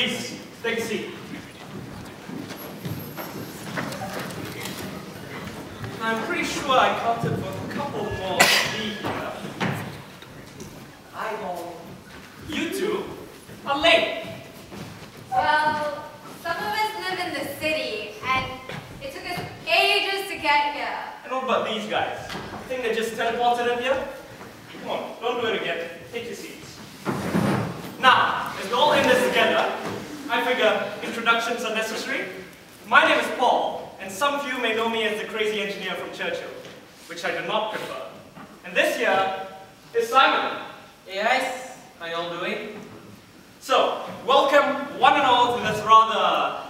Please, take a seat. I'm pretty sure I counted for a couple more here. I know. You two are late. Well, some of us live in the city, and it took us ages to get here. And what about these guys? You think they just teleported in here? Come on, don't do it again. Take your seats. Now, as we're all in this together, I figure introductions are necessary. My name is Paul, and some of you may know me as the crazy engineer from Churchill, which I do not prefer. And this here is Simon. Guys, how y'all doing? So, welcome one and all to this rather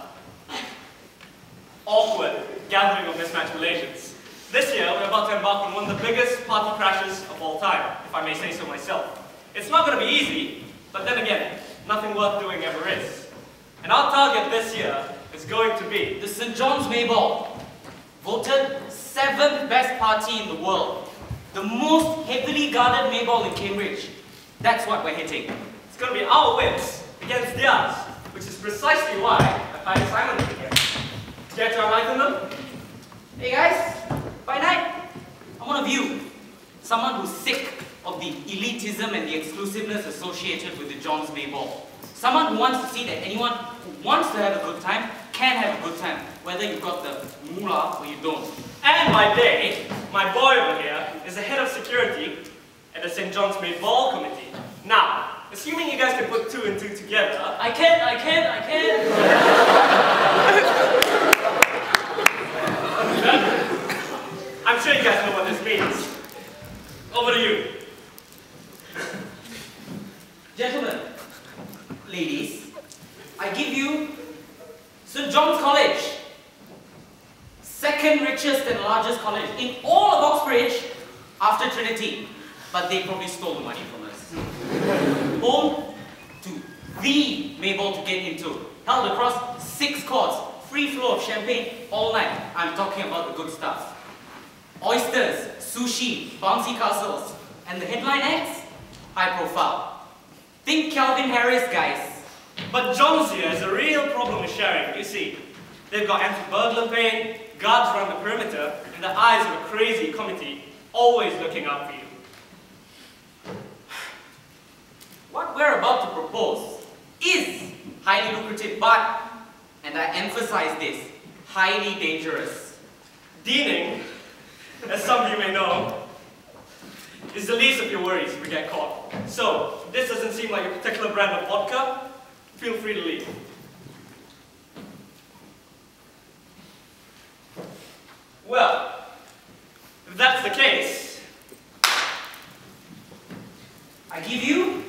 awkward gathering of mismatched relations. This year, we're about to embark on one of the biggest party crashes of all time, if I may say so myself. It's not going to be easy, but then again, nothing worth doing ever is. And our target this year is going to be The St. John's Mayball, voted seventh best party in the world. The most heavily guarded Mayball in Cambridge. That's what we're hitting. It's going to be our wins against theirs, which is precisely why I find Simon here. Care to enlighten them? Hey guys, by night, I'm one of you. Someone who's sick of the elitism and the exclusiveness associated with the John's Mayball. Someone who wants to see that anyone who wants to have a good time can have a good time, whether you've got the moolah or you don't. And my day, my boy over here is the head of security at the St. John's May Ball Committee. Now, assuming you guys can put two and two together, I can, I can, I can. I'm sure you guys know what this means. Over to you. Give you St. John's College. Second richest and largest college in all of Oxbridge after Trinity. But they probably stole the money from us. Home to the Mayball to get into. Held across six courts. Free flow of champagne all night. I'm talking about the good stuff. Oysters, sushi, bouncy castles. And the headline acts? High profile. Think Calvin Harris, guys. But here has a real problem with sharing, you see. They've got anti-burglar paint, guards around the perimeter, and the eyes of a crazy committee always looking out for you. What we're about to propose is highly lucrative, but, and I emphasize this, highly dangerous. Deaning, as some of you may know, is the least of your worries if we get caught. So, this doesn't seem like a particular brand of vodka, feel free to leave. Well, if that's the case, I give you